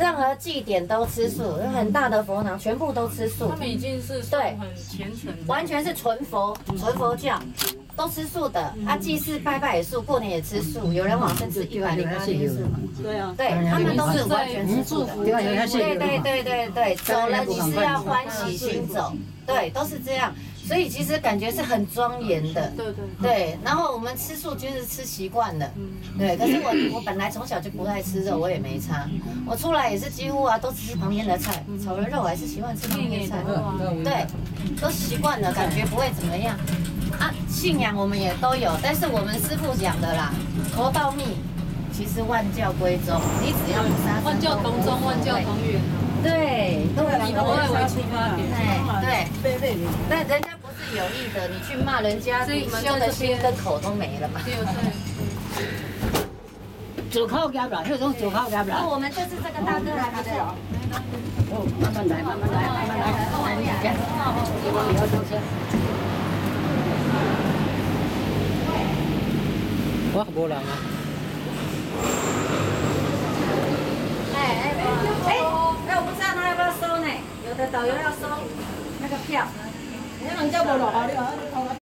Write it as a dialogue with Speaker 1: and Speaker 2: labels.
Speaker 1: 任何祭典都吃素，有很大的佛堂全部都吃素。
Speaker 2: 他，们已经是
Speaker 1: 对。
Speaker 2: 很虔诚，
Speaker 1: 完全是纯佛纯佛教，都吃素的。啊，祭祀拜拜也素，过年也吃素，有人往生吃一百零八天素。
Speaker 3: 对啊，
Speaker 1: 对他们都是完全吃素的。
Speaker 3: 对
Speaker 1: 对对对对对，走了你是要欢喜心走，对，都是这样。所以其实感觉是很庄严的。
Speaker 2: 对对，
Speaker 1: 对，然后我们吃素就是吃习惯了，对。可是我我本来从小就不爱吃肉，我也没差。我出来也是几乎啊都吃旁边的菜，炒了肉我还是习惯吃旁边的菜，对，都习惯了，感觉不会怎么样。啊，信仰我们也都有，但是我们师傅讲的啦，佛道密，其实万教归宗，你只要不杀生
Speaker 2: 万教同宗，万教同源啊，
Speaker 1: 对，都
Speaker 2: 以博爱为出发点。
Speaker 1: 哎对。
Speaker 3: 对对对，
Speaker 1: 但人家不是有意的，你去骂人家，你
Speaker 2: 所以我们
Speaker 1: 修的心跟口都没了嘛。
Speaker 2: 对对，
Speaker 3: 左靠夹啦，那种左靠夹
Speaker 1: 那
Speaker 3: 啦。
Speaker 1: 我们就是这个大哥还不错，
Speaker 3: 哦，慢慢来，慢慢来，慢慢来。我无人啊。
Speaker 1: 哎哎哎哎，我不知道他要不要收呢，有的导游要收那个票。
Speaker 3: 你人家无落雨，你